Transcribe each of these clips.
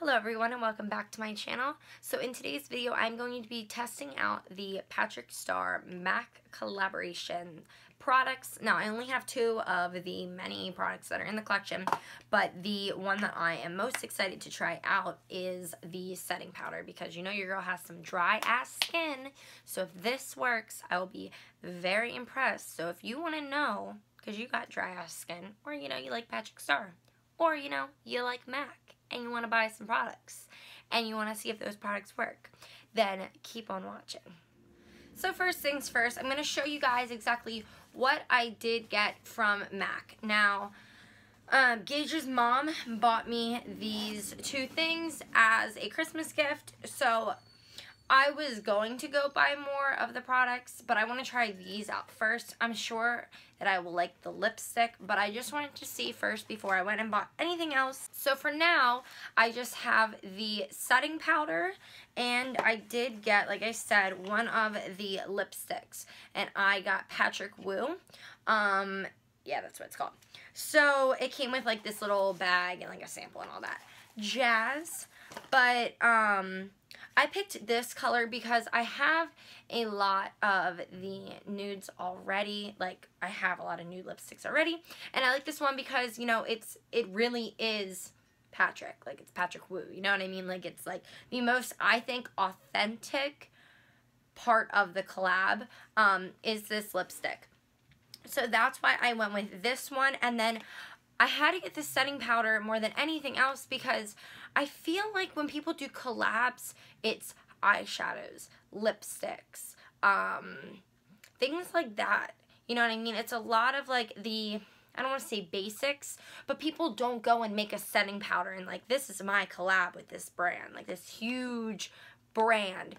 Hello everyone and welcome back to my channel. So in today's video I'm going to be testing out the Patrick Starrr MAC collaboration products. Now I only have two of the many products that are in the collection but the one that I am most excited to try out is the setting powder because you know your girl has some dry ass skin so if this works I will be very impressed. So if you want to know because you got dry ass skin or you know you like Patrick Starrr or you know you like MAC and you want to buy some products and you want to see if those products work, then keep on watching. So first things first, I'm going to show you guys exactly what I did get from MAC. Now, um, Gage's mom bought me these two things as a Christmas gift, so I was going to go buy more of the products, but I want to try these out first. I'm sure that I will like the lipstick, but I just wanted to see first before I went and bought anything else. So for now, I just have the setting powder, and I did get, like I said, one of the lipsticks, and I got Patrick Wu. Um, yeah, that's what it's called. So it came with like this little bag and like a sample and all that jazz, but um I picked this color because I have a lot of the nudes already. Like, I have a lot of nude lipsticks already. And I like this one because, you know, it's it really is Patrick. Like, it's Patrick Wu. You know what I mean? Like, it's, like, the most, I think, authentic part of the collab um, is this lipstick. So that's why I went with this one. And then I had to get the setting powder more than anything else because I feel like when people do collabs, it's eyeshadows, lipsticks, um, things like that. You know what I mean? It's a lot of like the, I don't want to say basics, but people don't go and make a setting powder and like, this is my collab with this brand, like this huge brand.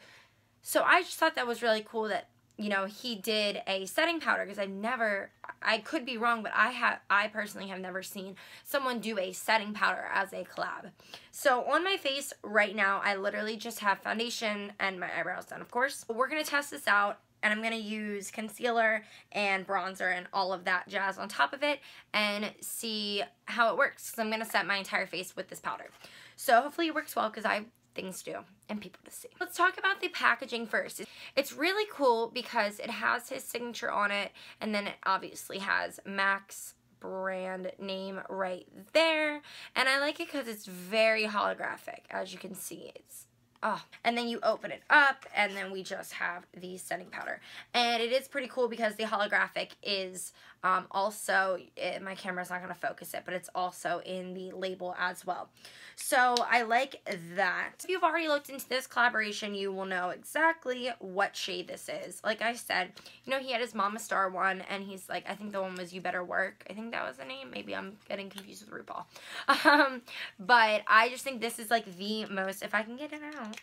So I just thought that was really cool that you know, he did a setting powder because I've never, I could be wrong, but I have, I personally have never seen someone do a setting powder as a collab. So on my face right now, I literally just have foundation and my eyebrows done, of course. We're going to test this out and I'm going to use concealer and bronzer and all of that jazz on top of it and see how it works. So I'm going to set my entire face with this powder. So hopefully it works well because I things do and people to see. Let's talk about the packaging first. It's really cool because it has his signature on it and then it obviously has MAC's brand name right there and I like it because it's very holographic as you can see it's Oh, and then you open it up, and then we just have the setting powder. And it is pretty cool because the holographic is um, also, it, eh, my camera's not going to focus it, but it's also in the label as well. So I like that. If you've already looked into this collaboration, you will know exactly what shade this is. Like I said, you know, he had his Mama Star one, and he's like, I think the one was You Better Work. I think that was the name. Maybe I'm getting confused with RuPaul. Um, but I just think this is like the most, if I can get it out.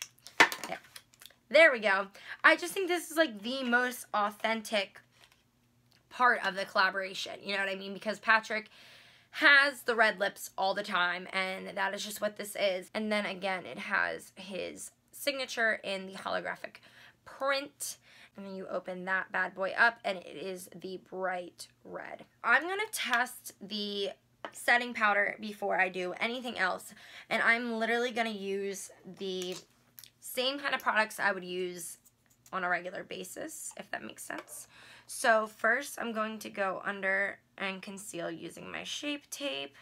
Yeah. There we go. I just think this is like the most authentic part of the collaboration. You know what I mean? Because Patrick has the red lips all the time and that is just what this is. And then again, it has his signature in the holographic print. And then you open that bad boy up and it is the bright red. I'm going to test the setting powder before I do anything else. And I'm literally going to use the same kind of products I would use on a regular basis, if that makes sense. So first I'm going to go under and conceal using my Shape Tape.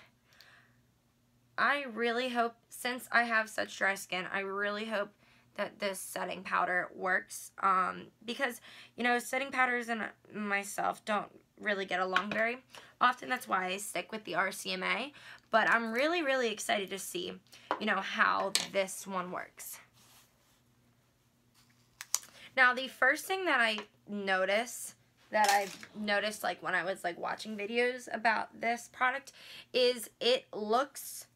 I really hope, since I have such dry skin, I really hope that this setting powder works um, because, you know, setting powders and myself don't really get along very often. That's why I stick with the RCMA. But I'm really, really excited to see, you know, how this one works. Now, the first thing that I notice that I've noticed like when I was like watching videos about this product is it looks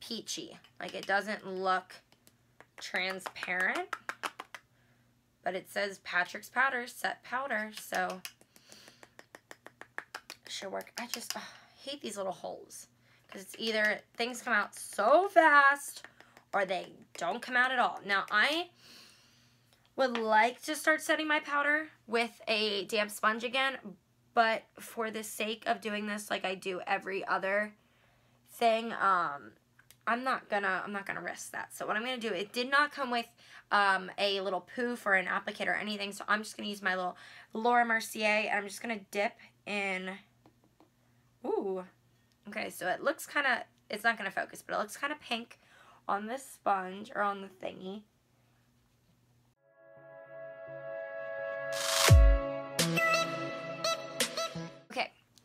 peachy. Like it doesn't look transparent. But it says Patrick's Powder, set powder, so should work. I just hate these little holes. Because it's either things come out so fast or they don't come out at all. Now I would like to start setting my powder with a damp sponge again, but for the sake of doing this like I do every other thing, um, I'm not gonna I'm not gonna risk that. So what I'm gonna do, it did not come with um, a little poof or an applicator or anything. So I'm just gonna use my little Laura Mercier and I'm just gonna dip in. Ooh. Okay, so it looks kind of it's not gonna focus, but it looks kind of pink on this sponge or on the thingy.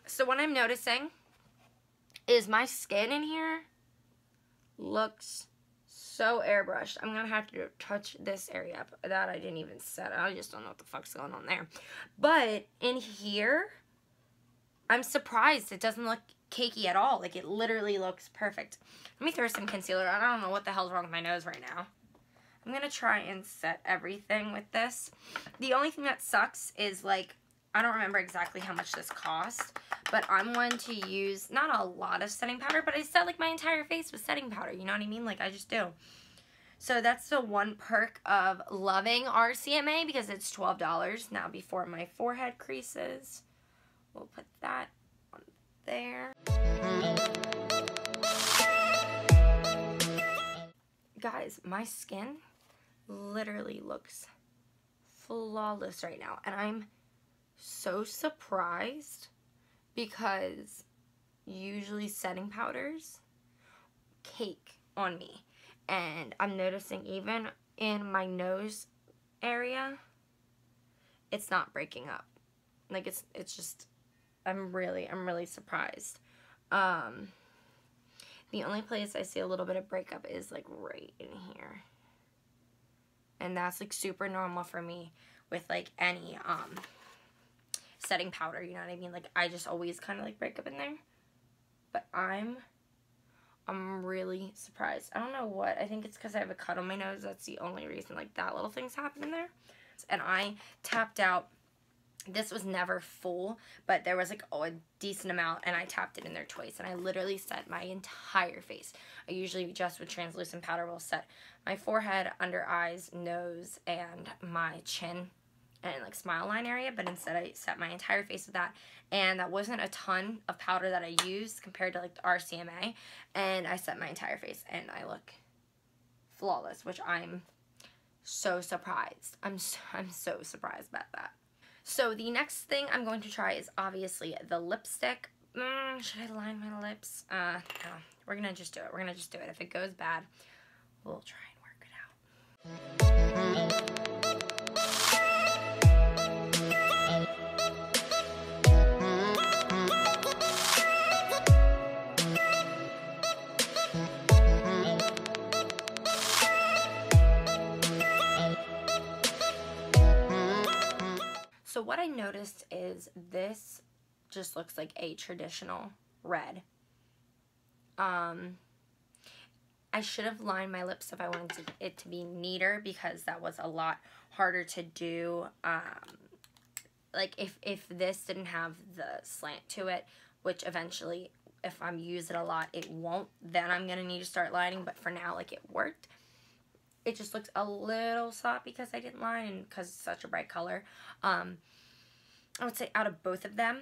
So what I'm noticing is my skin in here looks so airbrushed. I'm gonna have to touch this area up. That I didn't even set. I just don't know what the fuck's going on there. But in here, I'm surprised it doesn't look cakey at all. Like it literally looks perfect. Let me throw some concealer on. I don't know what the hell's wrong with my nose right now. I'm gonna try and set everything with this. The only thing that sucks is like I don't remember exactly how much this cost, but I'm one to use not a lot of setting powder, but I set like my entire face with setting powder. You know what I mean? Like I just do. So that's the one perk of loving RCMA because it's $12. Now before my forehead creases, we'll put that on there. Guys, my skin literally looks flawless right now. And I'm so surprised because usually setting powders cake on me. And I'm noticing even in my nose area, it's not breaking up. Like it's it's just I'm really I'm really surprised. Um the only place I see a little bit of breakup is like right in here. And that's like super normal for me with like any um setting powder, you know what I mean? Like, I just always kind of, like, break up in there. But I'm, I'm really surprised. I don't know what. I think it's because I have a cut on my nose. That's the only reason, like, that little thing's happening there. And I tapped out. This was never full, but there was, like, oh, a decent amount, and I tapped it in there twice. And I literally set my entire face. I usually, just with translucent powder, will set my forehead, under eyes, nose, and my chin and like smile line area, but instead I set my entire face with that. And that wasn't a ton of powder that I used compared to like the RCMA. And I set my entire face and I look flawless, which I'm so surprised. I'm so, I'm so surprised about that. So the next thing I'm going to try is obviously the lipstick. Mm, should I line my lips? Uh, no. We're to just do it. We're to just do it. If it goes bad, we'll try and work it out. What I noticed is this just looks like a traditional red. Um, I should have lined my lips if I wanted it to be neater because that was a lot harder to do. Um, like if, if this didn't have the slant to it, which eventually if I'm using it a lot, it won't, then I'm going to need to start lining. But for now, like it worked it just looks a little soft because I didn't line because it's such a bright color. Um, I would say out of both of them,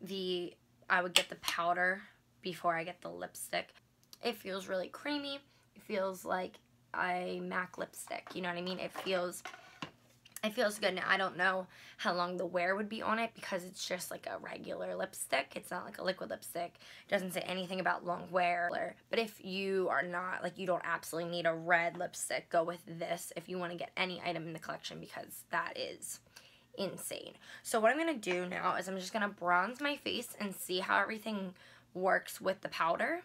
the I would get the powder before I get the lipstick. It feels really creamy. It feels like a MAC lipstick. You know what I mean? It feels it feels good. Now, I don't know how long the wear would be on it because it's just like a regular lipstick. It's not like a liquid lipstick. It doesn't say anything about long wear. But if you are not, like you don't absolutely need a red lipstick, go with this if you want to get any item in the collection because that is insane. So what I'm going to do now is I'm just going to bronze my face and see how everything works with the powder.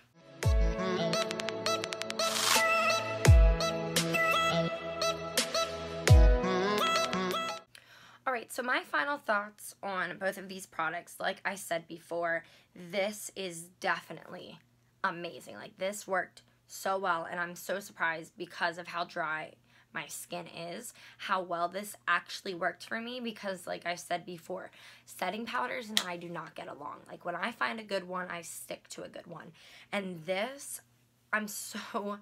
Alright, so my final thoughts on both of these products, like I said before, this is definitely amazing. Like, this worked so well, and I'm so surprised because of how dry my skin is, how well this actually worked for me because like I said before, setting powders and I do not get along. Like when I find a good one, I stick to a good one. And this, I'm so,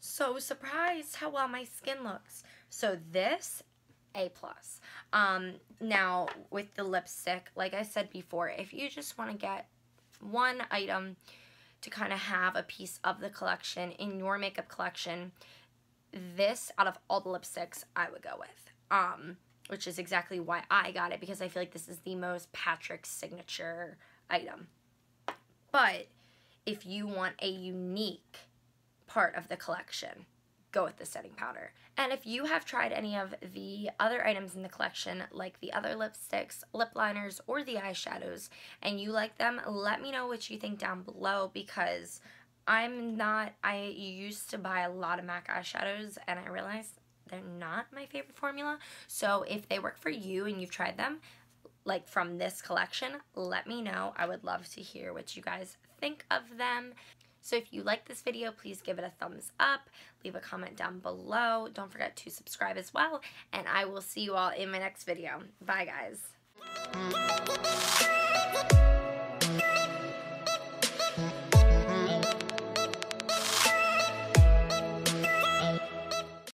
so surprised how well my skin looks. So this a plus. Um, now with the lipstick, like I said before, if you just want to get one item to kind of have a piece of the collection in your makeup collection, this out of all the lipsticks I would go with. Um, which is exactly why I got it because I feel like this is the most Patrick signature item. But if you want a unique part of the collection, go with the setting powder. And if you have tried any of the other items in the collection, like the other lipsticks, lip liners, or the eyeshadows, and you like them, let me know what you think down below because I'm not, I used to buy a lot of MAC eyeshadows and I realized they're not my favorite formula. So if they work for you and you've tried them, like from this collection, let me know. I would love to hear what you guys think of them. So if you like this video, please give it a thumbs up, leave a comment down below. Don't forget to subscribe as well, and I will see you all in my next video. Bye, guys.